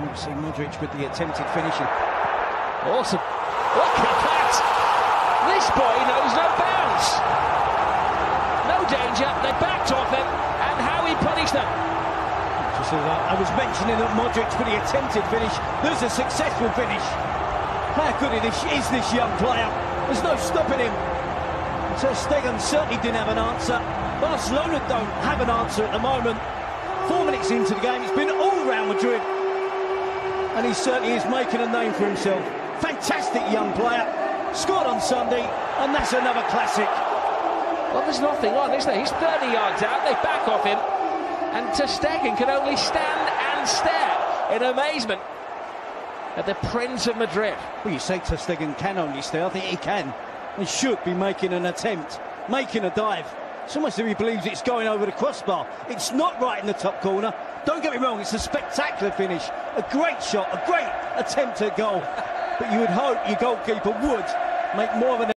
We've seen Modric with the attempted finishing. Awesome. Look at that! This boy knows no bounds. No danger. They backed off him, and how he punished them. Just as I, I was mentioning that Modric with the attempted finish, there's a successful finish. How good is this, this young player? There's no stopping him. Ter Stegen certainly didn't have an answer. Barcelona don't have an answer at the moment. Four minutes into the game, it's been all round Madrid. And he certainly is making a name for himself. Fantastic young player. Scored on Sunday, and that's another classic. Well, there's nothing on, is there? He's 30 yards out. They back off him. And Ter Stegen can only stand and stare in amazement at the Prince of Madrid. Well, you say Ter Stegen can only stare, I think he can and should be making an attempt, making a dive. As if he believes it's going over the crossbar. It's not right in the top corner. Don't get me wrong, it's a spectacular finish. A great shot, a great attempt at goal. but you would hope your goalkeeper would make more of an